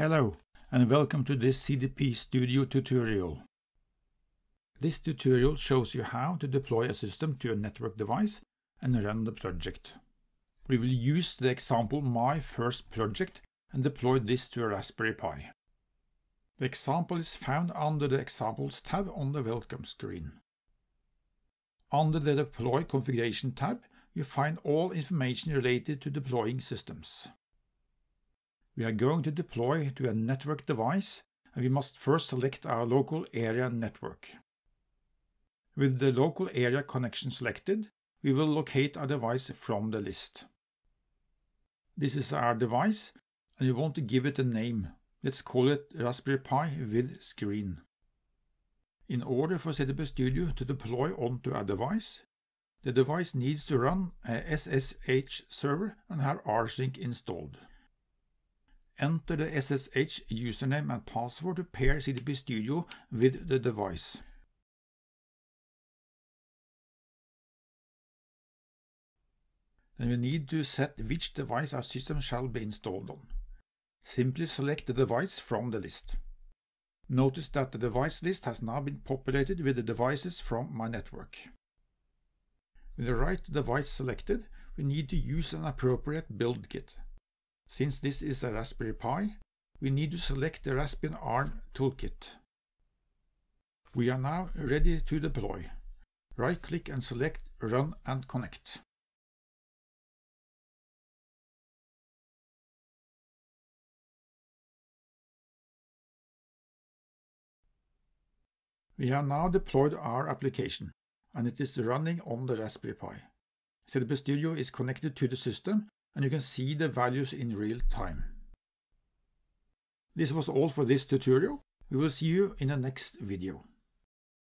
Hello and welcome to this CDP Studio tutorial. This tutorial shows you how to deploy a system to a network device and run the project. We will use the example My First Project and deploy this to a Raspberry Pi. The example is found under the Examples tab on the Welcome screen. Under the Deploy Configuration tab, you find all information related to deploying systems. We are going to deploy to a network device and we must first select our local area network. With the local area connection selected, we will locate our device from the list. This is our device and we want to give it a name. Let's call it Raspberry Pi with screen. In order for CDP Studio to deploy onto a device, the device needs to run a SSH server and have rsync installed. Enter the SSH username and password to pair CDP Studio with the device. Then we need to set which device our system shall be installed on. Simply select the device from the list. Notice that the device list has now been populated with the devices from my network. With the right device selected, we need to use an appropriate build kit. Since this is a Raspberry Pi, we need to select the Raspbian ARM toolkit. We are now ready to deploy. Right-click and select Run and Connect. We have now deployed our application, and it is running on the Raspberry Pi. CDP Studio is connected to the system and you can see the values in real time. This was all for this tutorial. We will see you in the next video.